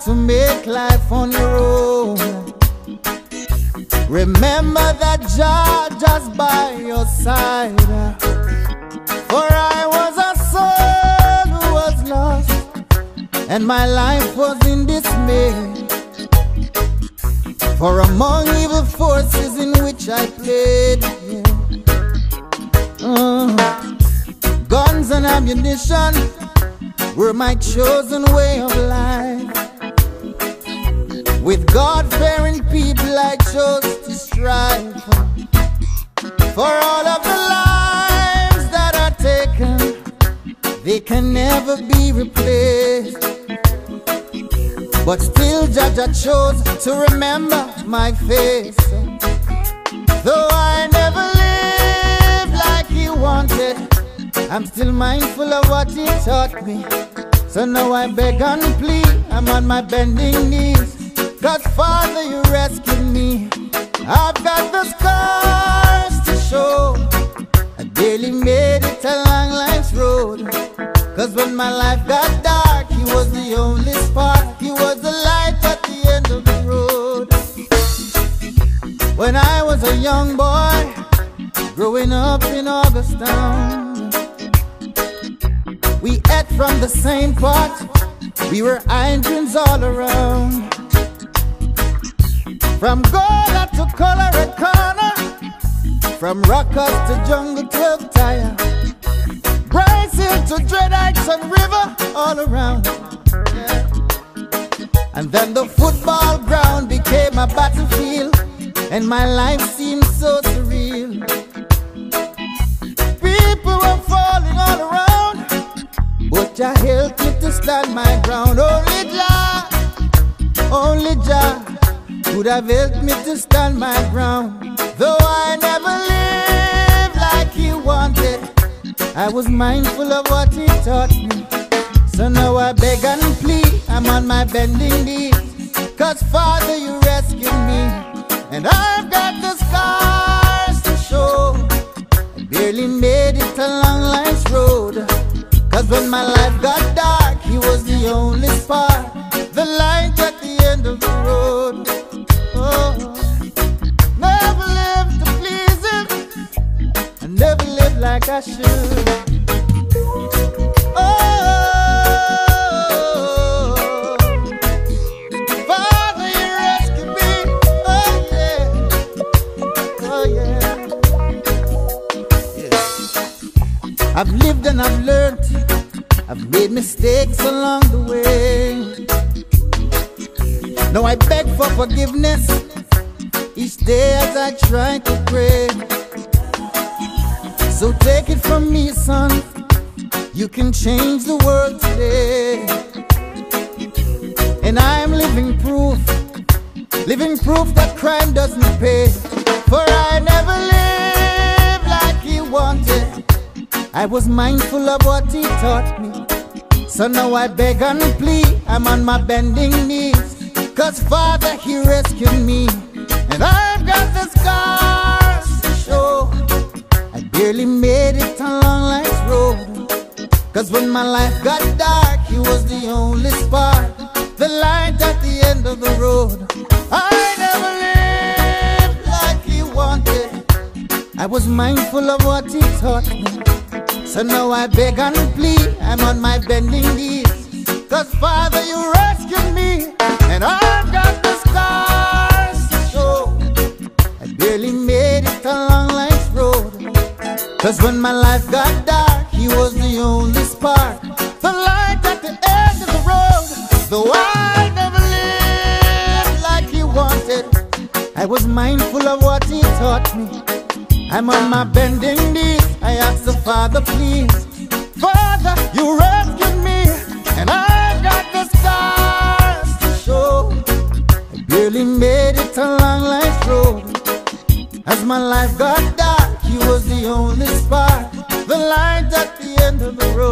to make life on your own. Remember that Jah just by your side. For I was a soul who was lost, and my life was in dismay. For among evil forces in which I played, yeah. Uh, guns and ammunition were my chosen way of life. With God fearing people, I chose to strive for all of the lives that are taken. They can never be replaced. But still, Jah Jah chose to remember my face. Though I never lived like he wanted, I'm still mindful of what he taught me. So now I beg and plead, I'm on my bending knees. Cause Father, you rescued me. I've got the scars to show. I daily made it along life's road. Cause when my life got dark, he was the only spark. He was the light at the end of the road. When I was a young boy, growing up in August Town, we ate from the same pot. We were irons all around. From Gola to Colorado Corner, from Rockers to Jungle 12 Tire, Bryce to Dread Heights and River, all around. Yeah. And then the football ground became a battlefield, and my life seemed so surreal. People were falling all around, but Jah helped me to stand my ground. Only Jah, only Jah could have helped me to stand my ground. Though I never lived like he wanted, I was mindful of what he taught me. So now I beg and plead, I'm on my bending knees. Cause Father, you rescued me. And I've got the scars to show. I barely made it along life's road. Cause when my life like I should. Oh. Oh oh. I've lived and I've learned. I've made mistakes along the way. Now I beg for forgiveness each day as I try to pray. So take it from me, son. You can change the world today. And I'm living proof, living proof that crime doesn't pay. For I never lived like he wanted. I was mindful of what he taught me. So now I beg and plead, I'm on my bending knees. Cause Father, He rescued me. And I've got the scars. I barely made it along life's road. Cause when my life got dark, He was the only spark. The light at the end of the road. I never lived like He wanted. I was mindful of what He taught me. So now I beg and plead, I'm on my bending knees. Cause Father, you rescued me, and I've Cause when my life got dark, He was the only spark. The light at the end of the road. Though I never lived like He wanted, I was mindful of what He taught me. I'm on my bending knees. I ask the Father, please. Father, you rescued me, and I've got the scars to show. I barely made it a long life's road. As my life got dark, end of the road.